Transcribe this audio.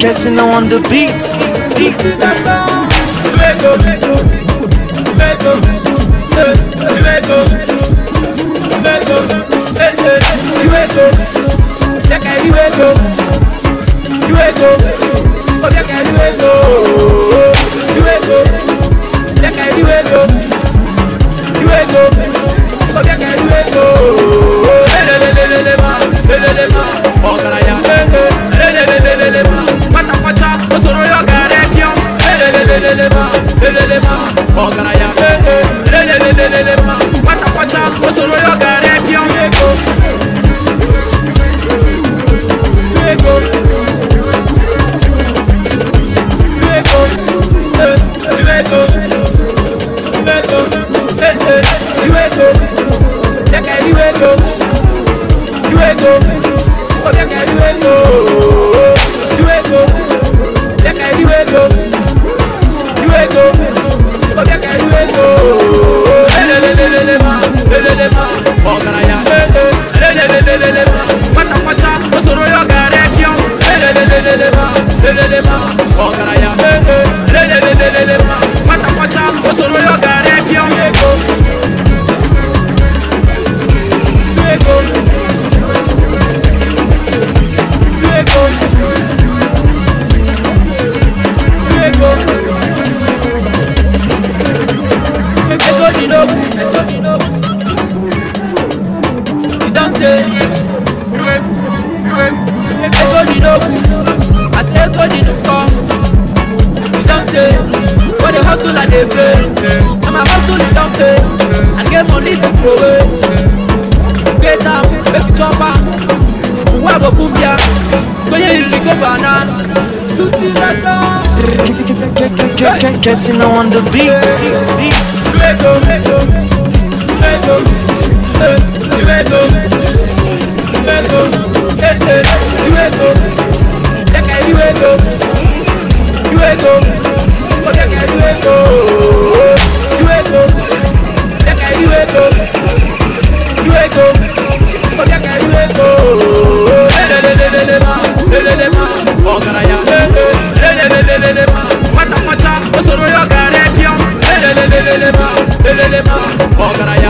Catching on the beat. Let go, go, let go, go, let go, go, lele ma ọgaranya ee lelelelele ma nwata kwacha o soro ya ọgaranya pịa ego ego ego ego ego ee iwego ya ka iwego iwego ọ bịa ka iwego lelelelelele pátápátá ó sọ̀rọ̀ yọ gàrẹ kí ọ lelelelelele lelele ọ̀gàràyà lelelelelele pátápátá ó sọ̀rọ̀ yọ gàrẹ kí ọ. Ego. Ego. Ego. Ego. Ego. Ekogoni no good, I say Ekogoni no come. You don't take, what the hustle and they play. I'm hustle, you don't pay. I get money to throw away. Get up, make you chop up. Where go food ya? Go ye you go banana. Suti la la. Kissing on the beat. ego iru ego